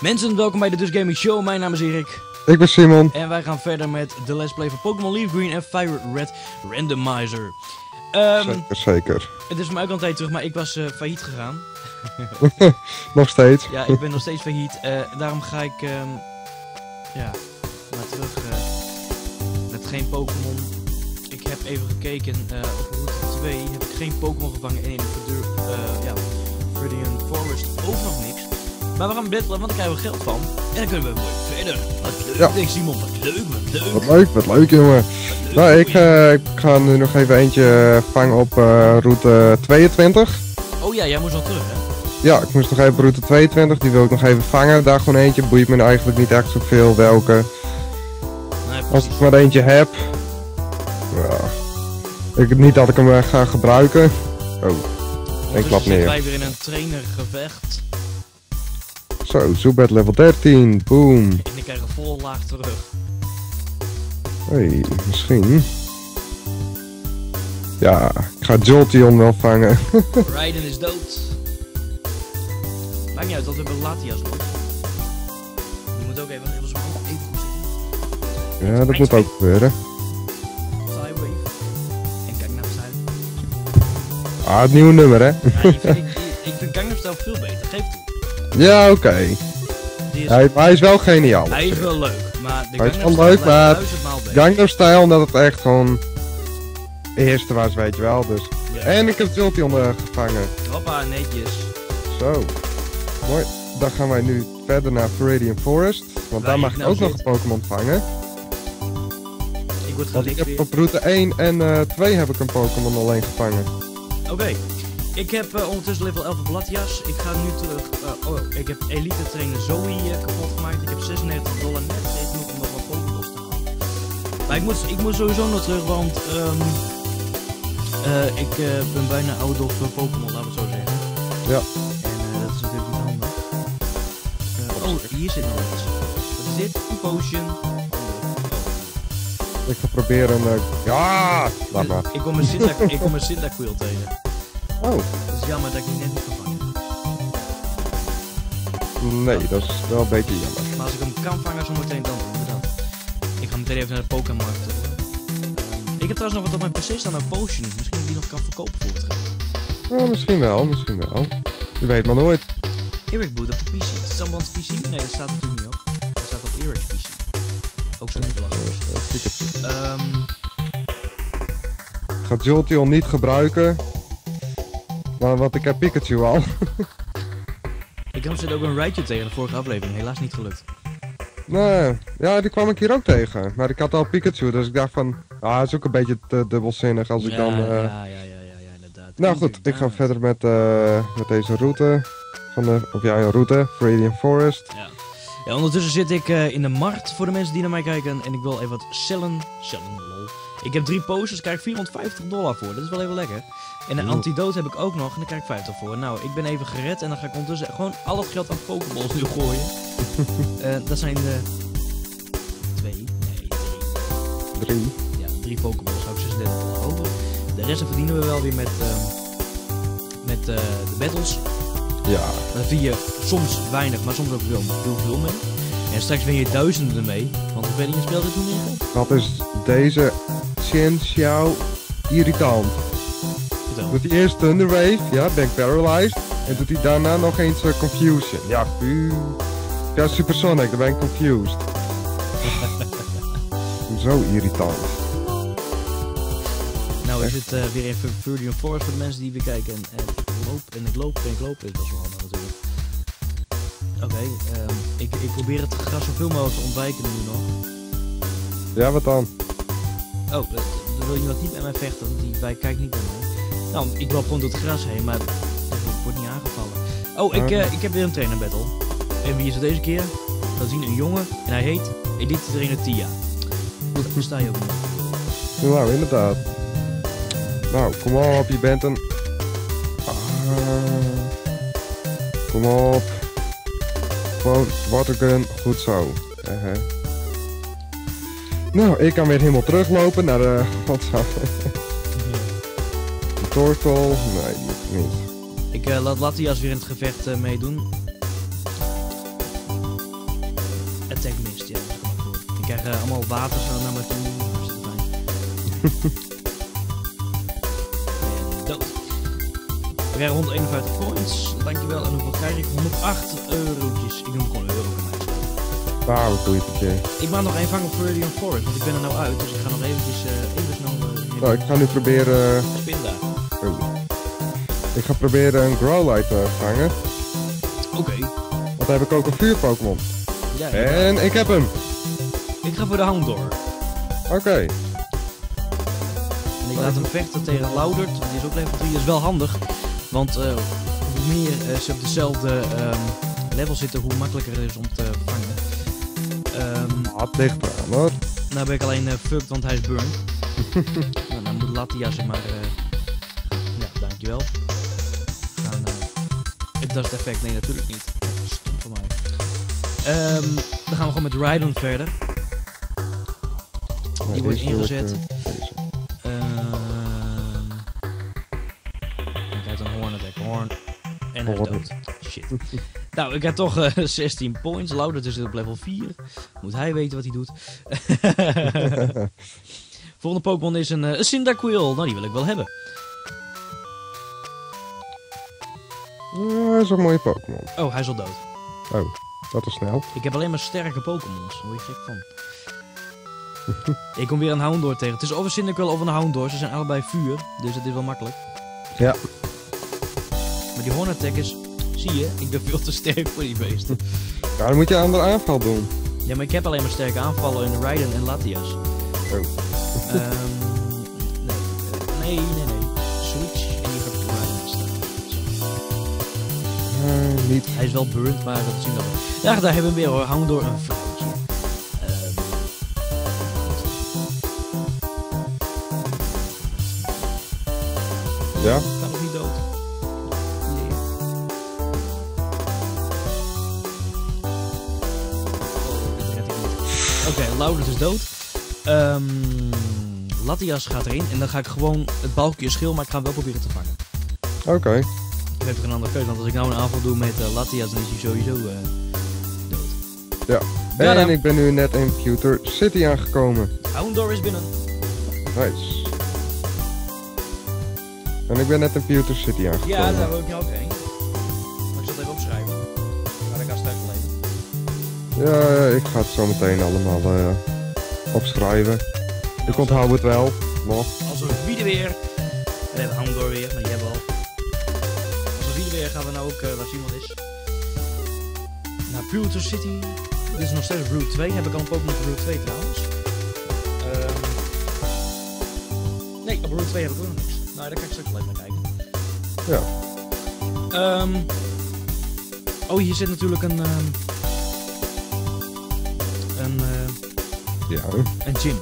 Mensen, welkom bij de Dus Gaming Show. Mijn naam is Erik. Ik ben Simon. En wij gaan verder met de Let's Play van Pokémon Leaf Green en Fire Red Randomizer. Ehm, Zeker, zeker. het is voor mij ook al een tijd terug, maar ik was eh, failliet gegaan. Nog steeds. Ja, ik ben nog steeds failliet. eh, daarom ga ik, ehm, ja, maar terug eh, met geen Pokémon. Ik heb even gekeken, op route 2 heb ik geen Pokémon gevangen en in de Viridian Forest ook nog niks. Maar we gaan want daar krijgen we geld van. En dan kunnen we mooi verder. Wat leuk, Ja. denk Simon, wat leuk, wat leuk. Wat leuk, wat leuk jongen. wat leuk, Nou, ik, eh, ik ga nu nog even eentje eh, vangen op eh, route 22. Oh ja, jij moest al terug, hè? Ja, ik moest nog even op route 22, die wil ik nog even vangen. Daar gewoon eentje, boeit me eigenlijk niet echt zoveel welke. Nee, Als ik maar eentje heb. Ja. Ik, niet dat ik hem ga gebruiken. Oh, Ondertussen klap neer. wij weer in een trainergevecht. Zo, Zubat level 13, boom. En ik krijg een volle laag terug. Hey, misschien. Ja, ik ga Jolteon wel vangen. Raiden is dood. Maakt niet uit, dat we hebben Latias nog. Je moet ook even, even goed zitten. Ja, dat moet ook gebeuren. Ah, het nieuwe nummer, hè? Ja, ik, vind, ik, ik vind Gangnam Style veel beter, geef toe. Ja, oké. Is, Hij, hij is wel geniaal. hij is wel leuk, maar de Hij is wel leuk, maar- blijft duizend maal beter. Gangnam Style, omdat het echt gewoon... De eerste was, weet je wel, dus... Ja. En ik heb Jolteon uh, gevangen. Hoppa, netjes. Zo. Mooi. Dan gaan wij nu verder naar Viridian Forest. Want Waar daar ik mag je nou ook nog een Pokémon vangen. Ik word Want ik heb op route 1 en eh 2 heb ik een Pokémon alleen gevangen. Oké. Ik heb eh, ondertussen level 11 op Latias. Ik ga nu terug. eh, oh, ik heb elite trainer Zoe eh, kapot gemaakt. Ik heb 96 dollar net genoeg om nog wat Pokéballs te halen. Maar ik moet, ik moet sowieso nog terug, want ehm, eh, ik ben bijna oud op Pokémon, laten we het zo zeggen. Ja. En dat is natuurlijk niet handig. Oh, hier zit nog iets. Wat is dit? Een potion. Ik ga proberen... ja! Laat maar. Ik kom een Cyndaquil tegen. Oh, Het is jammer dat ik die net niet kan vangen. nee, dat is wel een beetje jammer. Maar als ik hem kan vangen zometeen, dan doen we dat. Ik ga meteen even naar de toe. Ehm, ik heb trouwens nog wat op mijn PC staan, een potion. Misschien dat die nog kan verkopen voor het geld. Oh, misschien wel, misschien wel. Je weet maar nooit. Eric boot op de PC. Someone's PC? Nee, dat staat natuurlijk niet op. Dat staat op Eric's PC. Ook zo Pikachu. Ehm Ik ga Jolteon niet gebruiken. Maar want ik heb Pikachu al. ik kwam zit ook een Raichu tegen de vorige aflevering. Helaas niet gelukt. Nee, ja, die kwam ik hier ook tegen. Maar ik had al Pikachu, dus ik dacht van... Ah, het is ook een beetje te dubbelzinnig als ik ja, dan... eh, ja, ja, ja, ja, ja, inderdaad. Nou goed, ik ga verder met, eh, met deze route. Van de, of ja, een route, Viridian Forest. Ja. ja, ondertussen zit ik eh, in de markt voor de mensen die naar mij kijken. En ik wil even wat cellen. Cellen, lol. Ik heb drie posters, krijg ik 450 dollar voor. Dat is wel even lekker. En een Oeh. antidote heb ik ook nog en daar krijg ik 50 voor. Nou, ik ben even gered en dan ga ik ondertussen gewoon al het geld aan Pokeballs nu gooien. Eh, dat zijn de... Twee? Nee, drie. Drie. Ja, drie Pokeballs zou ik 36 dollar over. De rest verdienen we wel weer met, ehm, met eh, de battles. Ja, Dan zie je soms weinig, maar soms ook veel, veel, veel mee. En straks win je duizenden ermee. Want niet, je speelt dit toen in wat is deze Chen Xiao irritant? Vertel. Doet hij eerst Thunder Wave, ja, ben ik paralyzed. En doet hij daarna nog eens eh, Confusion. Ja, puh. Ja, Supersonic, dan ben ik confused. Zo irritant. Nou is het eh, weer in Viridian Forest voor de mensen die weer kijken. En, en ik loop en ik loop en ik loop. Best wel natuurlijk. Oké, ehm, ik, ik probeer het gras zoveel mogelijk te ontwijken nu nog. Ja, wat dan? Oh, eh, dan wil je nog niet met mij vechten, want die bij kijkt niet naar mij. Ik loop gewoon door het gras heen, maar ik word niet aangevallen. Oh, ik, eh, ik heb weer een trainer battle. En wie is het deze keer? We zien een jongen en hij heet Elite Trainer Tia. Dat versta je ook niet. Nou, inderdaad. Nou, kom op, je bent een... Ah, kom op. Gewoon, watergun, goed zo. Eh, Nou, ik kan weer helemaal teruglopen naar de... Wat Tortle? Nee, die hoeft niet. Ik eh, laat Latias weer in het gevecht eh, meedoen. attack mist, ja. Ik krijg eh, allemaal water zo naar me toe. Dood. We krijgen 151 points. Dankjewel. En hoeveel krijg ik? 108 eurotjes. Ik noem gewoon euro. kan mij. Wauw, wat? Ik maak nog één vang op Viridian Forest, want ik ben er nou uit. Dus ik ga nog eventjes even snel... Nou, ik ga nu proberen... oh. Ik ga proberen een Growlite te vangen. Oké. Want dan heb ik ook een vuur-Pokémon. Ja, En ik heb hem. ik ga voor de Houndour. Oké. En ik laat hem vechten tegen Loudert. Die is ook level 3. Dat is wel handig. Want eh, hoe meer eh, ze op dezelfde ehm, level zitten, hoe makkelijker het is om te vangen. Ehm, Wat ligt eraan hoor. nou ben ik alleen eh, fucked, want hij is burned. nou, dan moet Lattia zeg maar... eh dankjewel. Gaan, eh, dat is het effect. Nee, natuurlijk niet. Stom voor mij. Ehm, dan gaan we gewoon met Rhydon verder. Maar wordt ik, ingezet. eh. Ehm ik heb een horn attack. Horn. En hij dood. Shit. nou, ik heb toch eh, 16 points. Loudert is op level 4. Moet hij weten wat hij doet. Volgende Pokémon is een, uh, een Cyndaquil. Nou, die wil ik wel hebben. Ja, dat is een mooie Pokémon. Oh, hij is al dood. Oh, dat is snel. Ik heb alleen maar sterke Pokémons. Word je gek van. ik kom weer een Houndour tegen. Het is of een Cyndaquil of een Houndour. Ze zijn allebei vuur. Dus het is wel makkelijk. Ja. Maar die Horn attack is... Zie je, ik ben veel te sterk voor die beesten. Ja, dan moet je een andere aanval doen. Ja, maar ik heb alleen maar sterke aanvallen in Raiden en Latias. Oh. Ehm, nee, eh, nee, nee, Niet. Hij is wel burnt, maar dat zien we wel. Ja, daar hebben we weer hoor. Hang door een vrouw. Zo. Ehm, Ja. kan nog niet dood. Nee. Oh. Oké, Laurens is dood. Ehm Latias gaat erin en dan ga ik gewoon het balkje schil, maar ik ga hem wel proberen te vangen. Oké. Heb geen andere keuze, want als ik nou een aanval doe met eh, Latias, dan is hij sowieso eh, dood. Ja. Ja, En dan. ik ben nu net in Pewter City aangekomen. Houndour is binnen. Nice. En ik ben net in Pewter City aangekomen. Ja, daar wil ik ook heen. Maar ik zal het even opschrijven. Maar ik ga straks wel even. Ja, ik ga het zo meteen allemaal eh, opschrijven. Ik onthoud het wel. Nog. Als we wieden weer. En hebben we Houndour weer, ook, eh, waar Simon is. Naar Pewter City. Dit is nog steeds Route 2. Heb ik al een Pokémon voor Route 2 trouwens. Ehm nee, op Route 2 heb ik ook nog niks. Nou, daar kan ik straks wel even naar kijken. Ja. Ehm oh, hier zit natuurlijk een... ehm een, eh, Ja. een gym.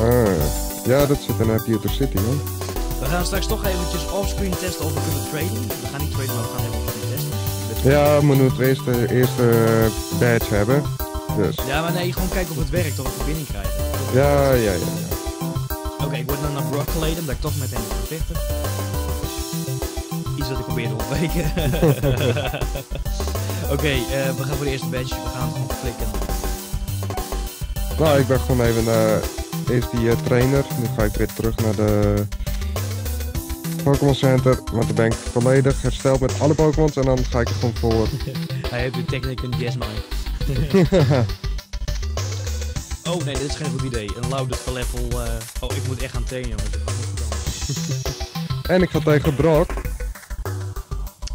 Ah, ja, dat zit in uh, Pewter City, hoor. We gaan straks toch eventjes offscreen testen of we kunnen traden. We gaan niet traden, maar we gaan even testen. Ja, we moeten het eerste, eerste eh, badge hebben. Dus. Ja, maar nee, gewoon kijken of het werkt, of we verbinding krijgen. Ja, ja, ja. ja. Oké, ik word dan naar Brock geleden, omdat ik toch met hem moet vechten. Iets wat ik probeer te ontwijken. Oké, eh, we gaan voor de eerste badge. We gaan het gewoon klikken. Nou, ik ben gewoon even naar eerst die eh, trainer. Nu ga ik weer terug naar de Pokémon Center. Want dan ben ik volledig hersteld met alle Pokémons. En dan ga ik er gewoon voor. Hij heeft een technic een Yes Mine. Oh nee, dit is geen goed idee. Een loudest per level. eh, Oh, ik moet echt gaan trainen, anders. en ik ga tegen Brock.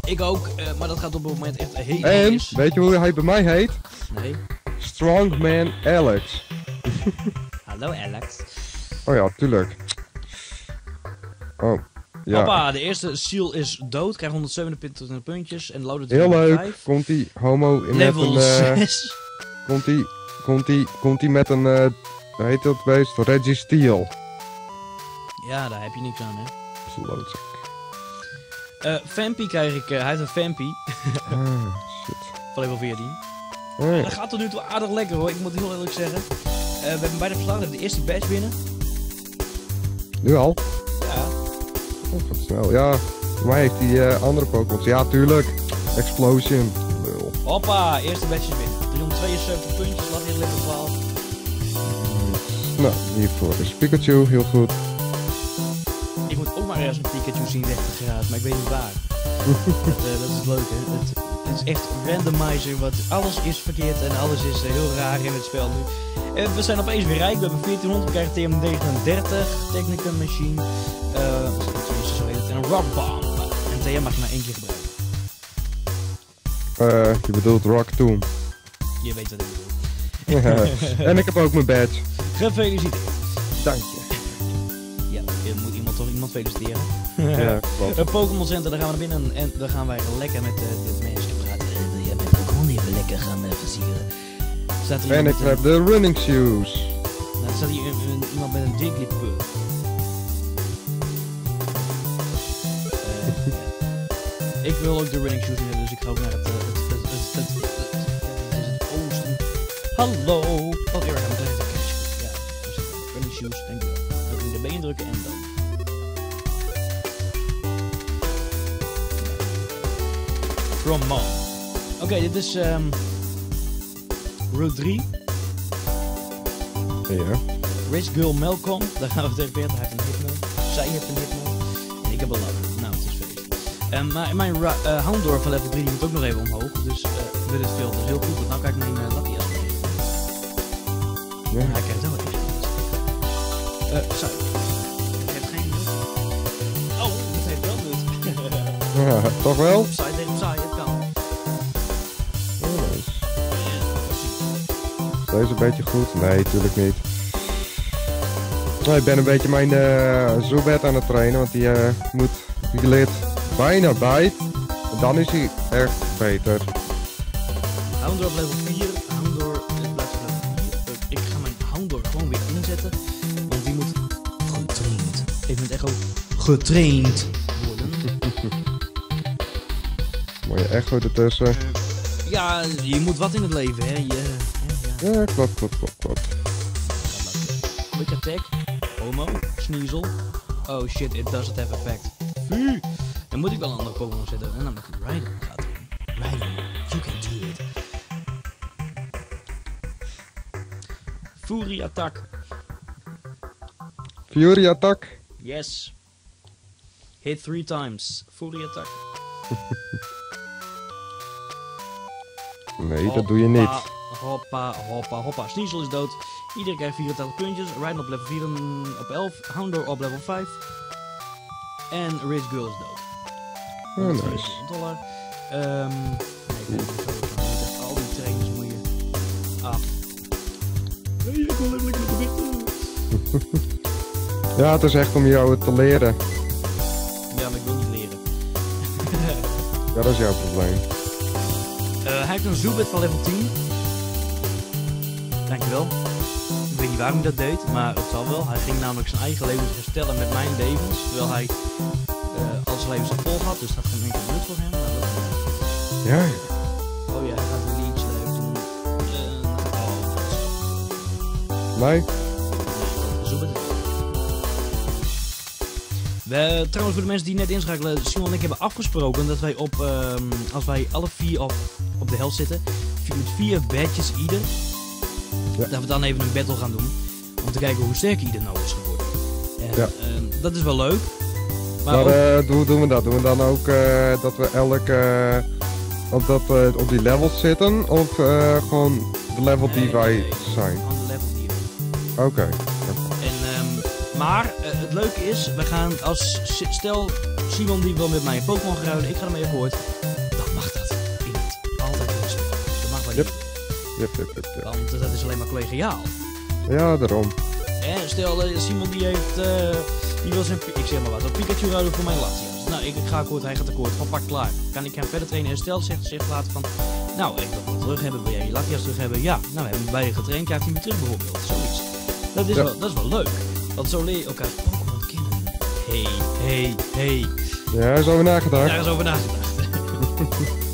Ik ook, eh, maar dat gaat op het moment echt heel En, weet je hoe hij bij mij heet? Nee. Strongman Alex. Hallo Alex. Oh ja, tuurlijk. Oh, ja. Papa, de eerste seal is dood, krijgt 127 puntjes en loaded Heel leuk. 5. Komt die homo in Level met een... eh, 6. komt die, komt die, komt die met een... eh hoe heet dat beest? Reggie Steel. Ja, daar heb je niks aan, hè. Slootzak. Eh Vampy krijg ik, eh, hij heeft een Vampy Ah, shit. van level 14. Ah, Dat gaat tot nu toe aardig lekker hoor, ik moet heel eerlijk zeggen. Eh, we hebben bijna verslagen, we hebben de eerste badge binnen. nu al? Oh, gaat snel. Ja, voor mij heeft hij eh, andere Pokémon. Ja, tuurlijk. Explosion. Lul. Hoppa, eerste is binnen. 372 puntjes, laat hier level 12. Nou, hiervoor is Pikachu, heel goed. Ik moet ook maar ergens een Pikachu zien weg te grazen, maar ik weet niet waar. dat, eh, dat is het leuke. Het, het is echt randomizer, wat alles is verkeerd en alles is eh, heel raar in het spel nu. En we zijn opeens weer rijk, we hebben 1400, we krijgen TM39, Technica Machine, het, en TM mag je maar één keer gebruiken. Eh, je bedoelt Rock Tomb. Je weet wat ik bedoel. en ik heb ook mijn badge. Gefeliciteerd. Dank je. Ja, je moet iemand toch iemand feliciteren. Ja, klopt. Een Pokémon Center, daar gaan we naar binnen en dan gaan wij lekker met eh, de mensen praten. Uh, wil jij met Pokémon even lekker gaan uh, versieren? Staat er En ik eh, heb de running shoes. nou, staat hier een- een- iemand met een Jigglypuff. Ik wil ook de running shoes hebben, dus ik ga ook naar het, eh, het, het, het, het, het- het is het oosten. Hallo! Oh, eerder gaan we even kijken. Ja, running shoes, dankjewel. Dan moet je de been drukken en dan. From Mom. Oké, dit is ehm Route 3. Ja. Rich Girl Malcolm, daar gaan we tegen Bert. Hij heeft een hitmo. Zij heeft een hitmo. En ik heb een lover. Nou, het is feest. En mijn, ra- eh, Houndour van level 3 die moet ook nog even omhoog. Dus eh dit is veel. Dat is heel goed. Want nou kijk ik mijn uh, Latias mee. ja. Hij krijgt wel iets. Eh, zo. Het heeft geen nut. Oh, het heeft wel nut. Ja, toch wel? Opzij tegen opzij, het kan. Nice. Is Deze een beetje goed? Nee, natuurlijk niet. Nou, ik ben een beetje mijn eh Zubat aan het trainen, want die, eh, moet, die leert bijna bij. En dan is hij echt beter. Houndour op level 4. Houndour eh, blijft op level 4. ik ga mijn Houndour gewoon weer inzetten. Want die moet getraind. Ik moet echt ook getraind worden. Mooie echo ertussen. Eh, ja, je moet wat in het leven, hè. Je, hè, ja. Ja, klopt, klopt, klopt, klopt. Quick attack. Homo. Sneasel. Oh shit, it doesn't have effect. Dan moet ik wel een andere Pokémon zetten. En dan met Rhydon gaat doen. Rhydon, you can do it. Fury attack. Fury attack. Yes. Hit three times. Fury attack. Nee, dat doe je niet. Hoppa, hoppa, hoppa. Sneasel is dood. Iedereen krijgt 84 puntjes. Rhydon op level 4 en op 11. Houndour op level 5. En Rich Girl is dood. Oh, 142 nice. dollar. Ehm nee, ik. Al die trainers moet je af. Nee, ik wil even lekker met de Ja, het is echt om jou te leren. Ja, maar ik wil niet leren. Ja, dat is jouw probleem. Eh, hij heeft een Zubat van level 10. Dankjewel. Ik weet niet waarom hij dat deed, maar het zal wel. Hij ging namelijk zijn eigen levens herstellen met mijn levens. Terwijl hij eh al zijn vol had, dus dat geen enkel nut voor hem. Maar dat... Ja, Oh ja, hij gaat een leech leuk doen. Eh, nee. We, trouwens, voor de mensen die net inschakelen, Simon en ik hebben afgesproken dat wij op, ehm, als wij alle vier op, op de helft zitten, met vier badges ieder, Ja. dat we dan even een battle gaan doen. Om te kijken hoe sterk ieder nou is geworden. En, Ja. ehm, dat is wel leuk. Maar, eh, hoe doen we dat? Doen we dan ook eh, dat we elk eh, op, dat, eh, op die levels zitten? Of gewoon de level Nee, die wij nee, zijn? aan de level die we- Oké. En, ehm, maar het leuke is, we gaan als, stel Simon die wil met mij een Pokémon gaan ruilen, ik ga ermee akkoord, dan mag dat in het altijd spel. Dat mag wel niet, Yep, yep, yep, yep. want dat is alleen maar collegiaal. Ja, daarom. Hè, stel Simon die heeft, die wil zijn, ik zeg maar wat, een Pikachu ruilen voor mijn Latias. Nou, ik, ik ga akkoord, hij gaat akkoord, van pak klaar. Kan ik hem verder trainen en stel zegt, zegt later van, nou ik wil hem terug hebben, wil jij je Latias terug hebben? Ja, nou we hebben hem beide getraind, krijgt hij hem weer terug bijvoorbeeld, zoiets. Dat is, Ja. wel, dat is wel leuk, want zo leer je elkaar Pokémon kennen. Hey, hey, hey. Ja, er is over nagedacht. Daar is over nagedacht.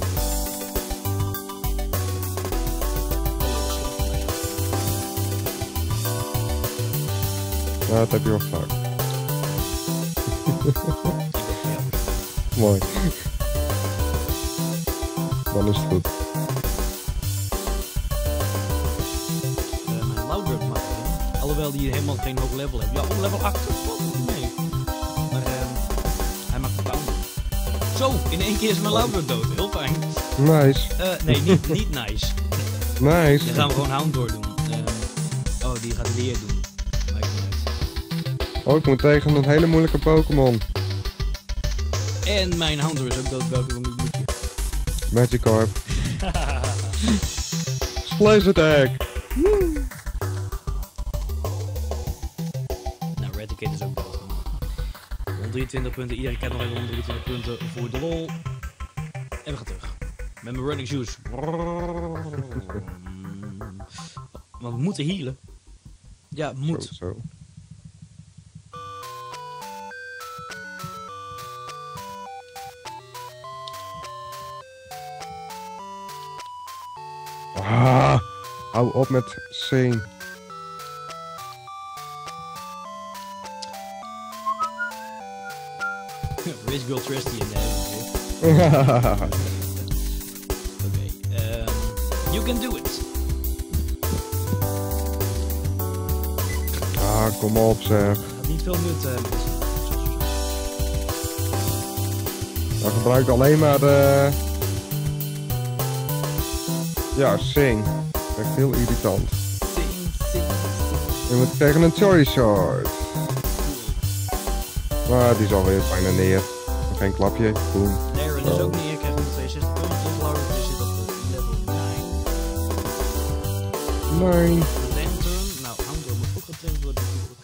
Ja, dat heb je wel vaak. Mooi. Dan is het goed. Mijn Loudrup mag erin. Alhoewel die helemaal geen hoog level heeft. Ja, op level 8 valt het mee. Maar ehm, hij mag verbouwen. Zo, in één keer is mijn Loudrup dood. Heel fijn. Nice. Eh, nee, niet, niet nice. Nice. Dan gaan we gewoon Hound door doen. Eh, oh, die gaat leer doen. Oh, ik moet tegen een hele moeilijke Pokémon. En mijn Houndour is ook dood. Welke van die boekje? Magikarp. Splash attack. Nou, Eradicate is ook dood. 123 punten. Iedereen krijgt nog even 123 punten voor de lol. En we gaan terug. Met mijn running shoes. Want we moeten healen. Ja, moet. Zo, zo. Ah, hou op met zing. Rich Girl Tristy in there. Oké. ehm, you can do it. ah, kom op zeg. Had niet veel nut, eh, mensen. Dan gebruik ik alleen maar de... Ja, sing. Echt heel irritant. Sing, sing, Je moet tegen een Charizard. Maar die is alweer bijna neer. Geen klapje. Boom. Darren is ook neer, krijgt 162 punten. Laura zit op level 9. Nee. Lantern, nou, moet ook getraind worden natuurlijk.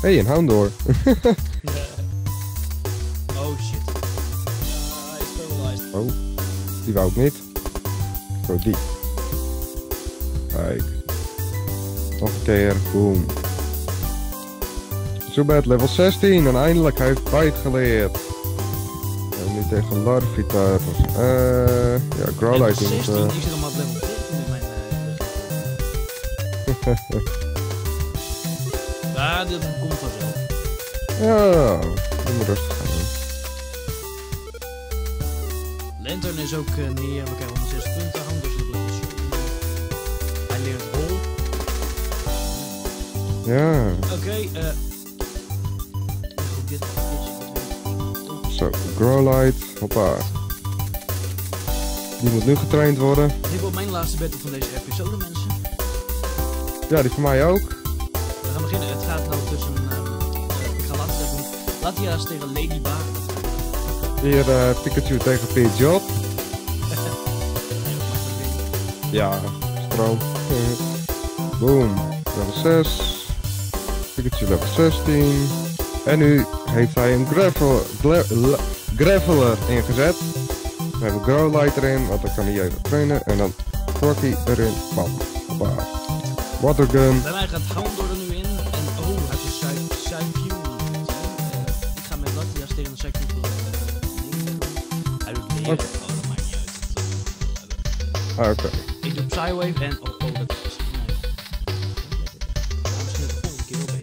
Hé, hey, een Houndour. wou ik niet. Oh, die. Kijk. Nog een keer. Boom. Zubat level 16 en eindelijk hij heeft Bite geleerd. En nu tegen Larvitar. Eh, ja, Growlite moet... 16, eh, die zit allemaal level 14 in mijn uh, Ja, dit komt vanzelf. ja, die moet rustig Lantern is ook eh, neer, we krijgen 106 punten. Level 17. Hij leert hol. Ja, Oké, eh... Goed, dit zo. Growlite. Hoppa. Die moet nu getraind worden. Dit wordt mijn laatste battle van deze episode, mensen. Ja, die van mij ook. We gaan beginnen. Het gaat nou tussen... eh, ik ga laatst even doen. Latia's tegen Lady Bar. Hier eh, Pikachu tegen Pidgeot. Ja, stroom. Boom. Level 6. Pikachu level 16. En nu heeft hij een gravel, graveler ingezet. We hebben Growlite erin, want dan kan hij even trainen. En dan Rocky erin. Bam. Hoppa. Watergun. Gaat er wel- Ah, Oké. Ik doe Psywave en... Oh, oh, dat is... Nee.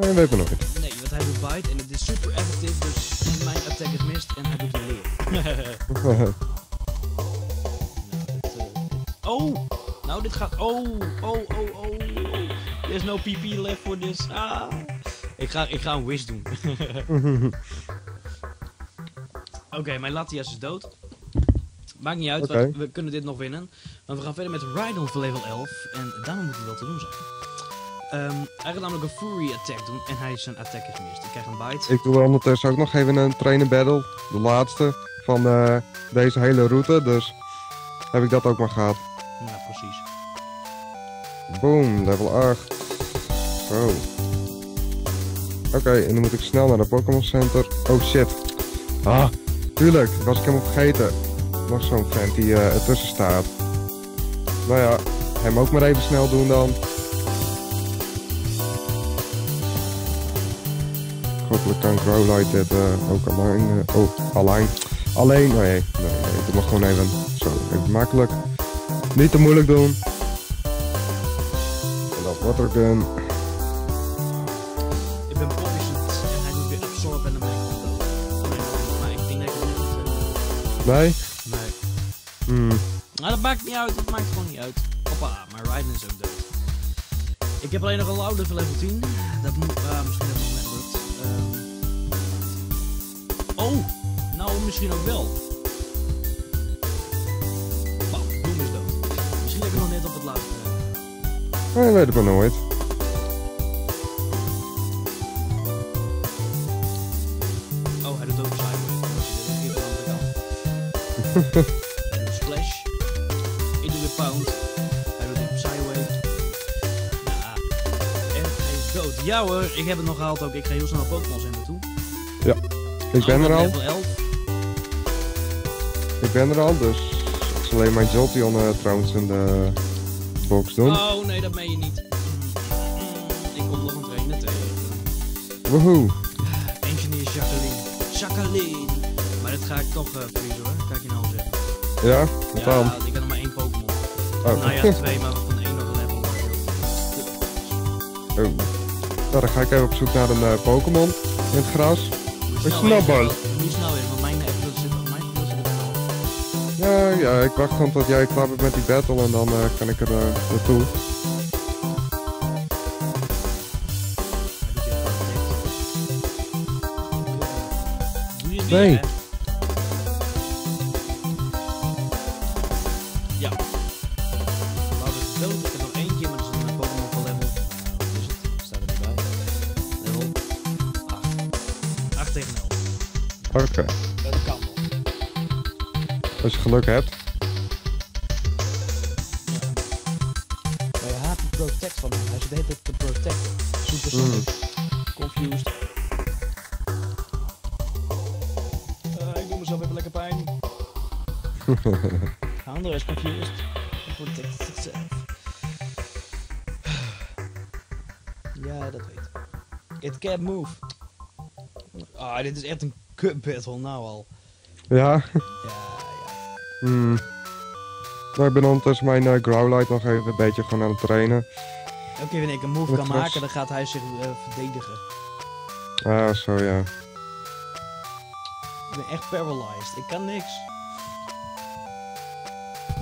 Nee, weet ik nog niet. Nee, want hij doet bite en het is super effectief, dus mijn attack is mist en hij doet een leer. nou, eh, Oh! Nou, dit gaat... Oh! Oh, oh, oh! There's no PP left for this. Ah! Ik ga, ik ga een wish doen. Oké, mijn Latias is dood. Maakt niet uit, want we kunnen dit nog winnen. Maar we gaan verder met Rhydon voor level 11. En daarom moet hij wel te doen zijn. Ehm, hij gaat namelijk een Fury attack doen en hij zijn attack is mist. Ik krijg een bite. Ik doe ondertussen ook nog even een trainer battle. De laatste van eh, deze hele route. Dus heb ik dat ook maar gehad. Ja, precies. Boom, level 8. Zo. Oké, en dan moet ik snel naar de Pokémon Center. Oh shit. Ah, tuurlijk, dat was ik helemaal vergeten. Nog zo'n vent die eh, ertussen staat. Nou ja, hem ook maar even snel doen dan. Hopelijk kan Growlite dit eh, ook alleen. eh, oh, alleen. Alleen, nee, nee, nee, ik doe maar gewoon even zo, even makkelijk. Niet te moeilijk doen. En dan watergun. Ik ben Nee? Nee. Hmm. Nou, dat maakt niet uit. Dat maakt gewoon niet uit. Hoppa, maar Raiden is ook dood. Ik heb alleen nog een louder voor level 10. Dat moet ah, misschien het nog net lukt. Oh, nou misschien ook wel. Bam, Doom is dood. Misschien heb ik nog net op het laatste. Nee, weet ik maar nooit. En een splash. Ik doe weer pound. Hij doet ook sideways. Ja. En hij is dood. Ja hoor, ik heb het nog gehaald ook. Ik ga heel snel Pokémon zijn naartoe. Ik ben er al. Level 11. Ik ben er al, dus ik zal alleen mijn Jolteon eh, trouwens in de box doen. Oh nee, dat meen je niet. Ik kom nog een trainer tegen. Woehoe. Engineer Jacqueline. Jacqueline. Dat ga ik toch uh, verliezen hoor. Dat kan ik je nou al zeggen. Ja? Wat dan? Ja, ik heb nog maar één Pokémon. Oh. Nou ja, twee, maar van één nog een level. Oh. Nou, dan ga ik even op zoek naar een eh, Pokémon in het gras. Een Snowball. Niet snel in, want mijn episode zit op mijn episode zit al. Ja, ja, ik wacht gewoon tot jij klaar bent met die battle en dan eh, kan ik er eh, naartoe. Nee. Als je geluk hebt. Je haat die protect van hem. Hij zit de hele tijd te protecten. Super Sonic. Confused. Eh, ik doe mezelf even lekker pijn. Hander is confused. He protects zichzelf. Ja, dat weet ik. It can't move. Ah, dit is echt een kut battle nou al. Ja. Hmm. Nou, ik ben ondertussen mijn eh, Growlite nog even een beetje gewoon aan het trainen. Elke keer wanneer ik een move kan maken, dan gaat hij zich eh, verdedigen. Ah, zo ja. Ik ben echt paralyzed. Ik kan niks.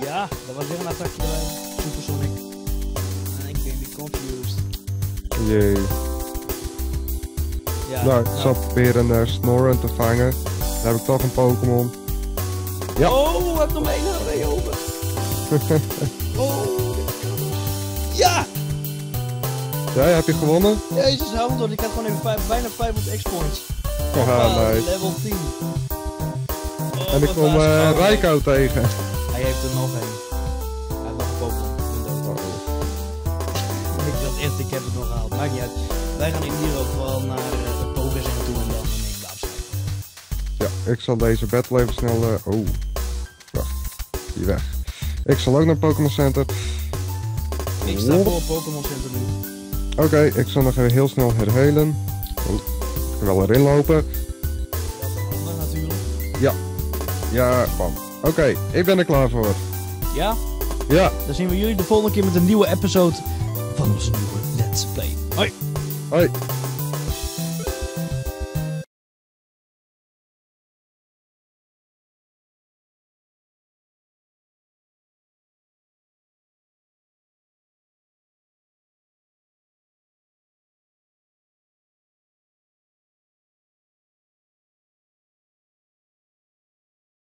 Ja, dat was weer een attackje erbij. Supersonic. En ik ben weer confused. Jee. Ja, Nou, ik zal proberen een uh, Snorunt te vangen. Dan heb ik toch een Pokémon. Ja. Oh, ik heb nog maar één HP over. oh. Ja! Ja, heb je gewonnen? Jezus, hou door. Ik had gewoon even vijf, bijna 500 X-points. Ja, nice. Level 10. Oh, En ik kom oh, Raikou tegen. Hij heeft er nog één. Hij heeft nog een Pokémon. Ik dacht echt, ik heb het nog gehaald. Maakt niet uit. Wij gaan in hier ook wel naar uh, de Pokers toe en dan. Ja, ik zal deze battle even snel... eh, oh. Die weg. Ik zal ook naar Pokémon Center. Ik sta voor Pokémon Center nu. Oké, ik zal nog even heel snel herhelen. Oh, wel erin lopen. Dat is natuurlijk. Ja, bam. Oké, ik ben er klaar voor. Ja, Ja, dan zien we jullie de volgende keer met een nieuwe episode van onze nieuwe Let's Play. Hoi! hoi.